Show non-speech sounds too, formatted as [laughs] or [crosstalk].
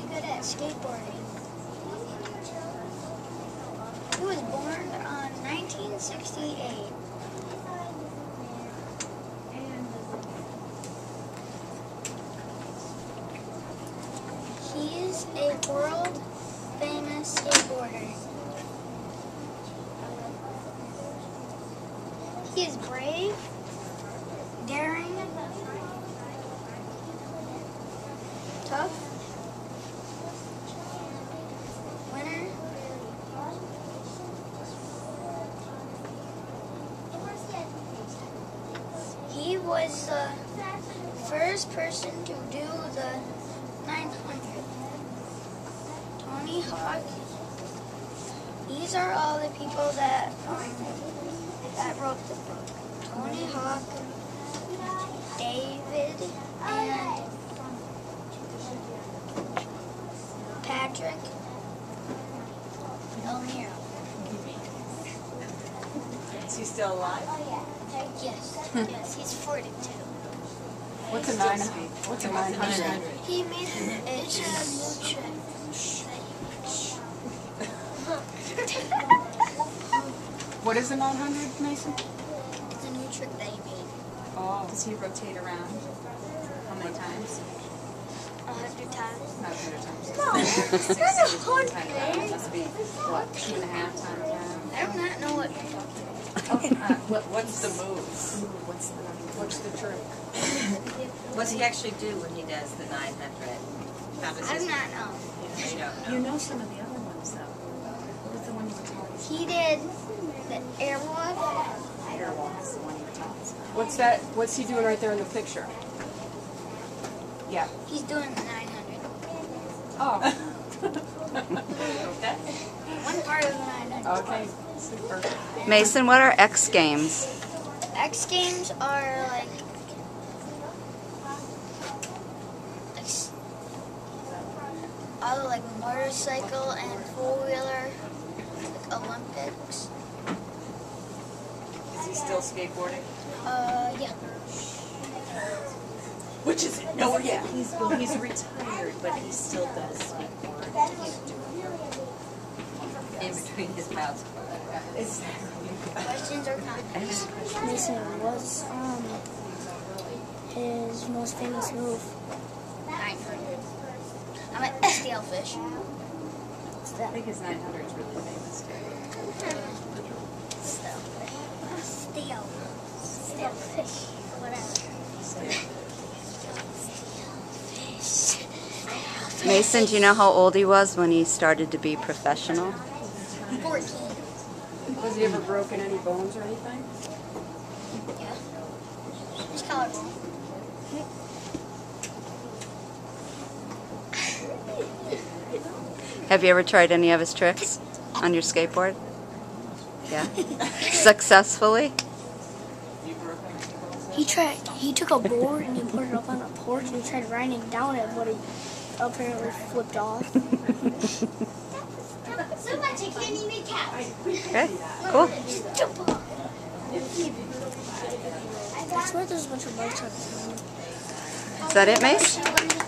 good at skateboarding. He was born on 1968. He's a world famous skateboarder. He is brave, daring, tough, winner, he was the first person to do the 900. Tony Hawk. These are all the people that um, that wrote the book. Tony Hawk, David, and Patrick Still alive? Oh, uh, yes, hmm. yes, he's 42. What's a nine? What's a nine hundred? He made it. It's a new trick. What is a nine hundred, Mason? It's a new trick that he made. Oh, Does he rotate around? How many times? A hundred times. Not a hundred times. No, [laughs] Six, not a six, one time around. hundred. Must be, what, two and a half times around? I do not know what you're Uh, what, what's the move? what's the what's the trick? What does he actually do when he does the 900? How does I do he? not know. You don't You know. know some of the other ones though. What was the one you were telling us? He did the airwalk. Airwalk is the one you were telling us about. What's that? What's he doing right there in the picture? Yeah. He's doing the 900. Oh. Okay. [laughs] [laughs] One part of the 900. okay. Super. Mason, what are X Games? X Games are like. X, all like motorcycle and four wheeler like Olympics. Is he still skateboarding? Uh, yeah. Which is it? No, yeah. He's, well, he's retired, but he still does skateboard. In between his mouths. Questions or comments? Mason was um his most famous move. 900. I'm an SDL fish. What's I think his 900 is really famous too. Still. Still. Still fish. Mason, do you know how old he was when he started to be professional? 14. Was he ever broken any bones or anything? Yeah. It's colorful. [laughs] Have you ever tried any of his tricks on your skateboard? Yeah. [laughs] Successfully? He tried. He took a board and he put it up on a porch and he tried riding down it, but he apparently flipped off. So much I can't even count. Okay, cool. Jump off. I swear there's a bunch of bikes on. Is that it, Mace? Let me